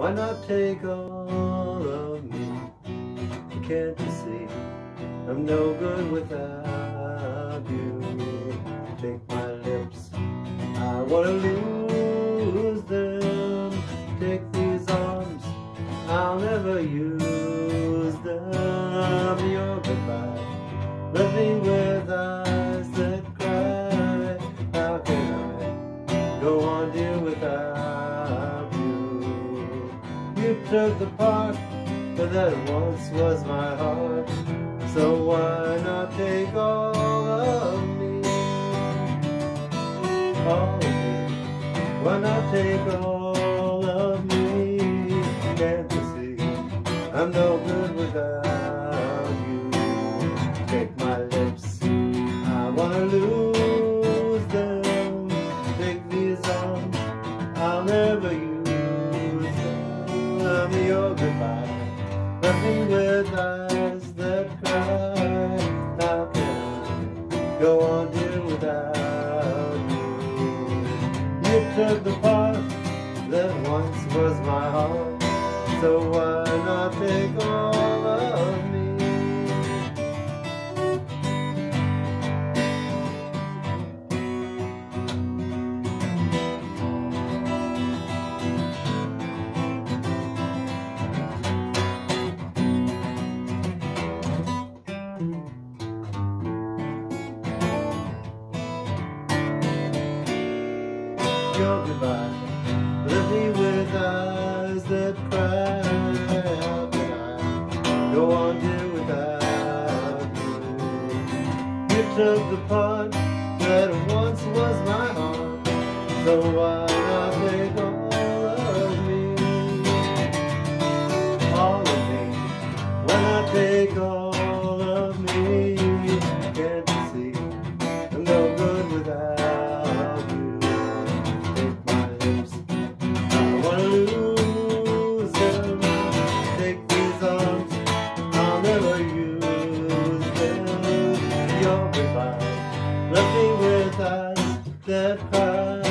Why not take all of me? Can't you see I'm no good without you? Take my lips, I wanna lose You the part that once was my heart. So why not take all of me? All of me. Why not take all of me? Can't you see? I'm no good without you. Take my lips. I wanna lose them. Take these arms. I'll never use Nothing with eyes that cry. How can I go on, dear, without you? You took the part that once was my heart. So why not take all your goodbye. Left me with eyes that cry. I go on, dear, without you? You took the part that once was my heart. So why Your goodbye left me with eyes that cry.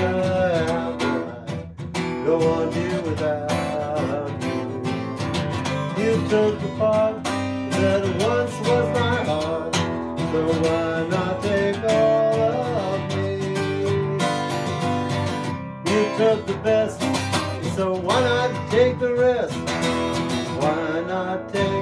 Go on, dear, without you? You took the part that once was my heart. So why not take all of me? You took the best, so why not take the rest? Why not take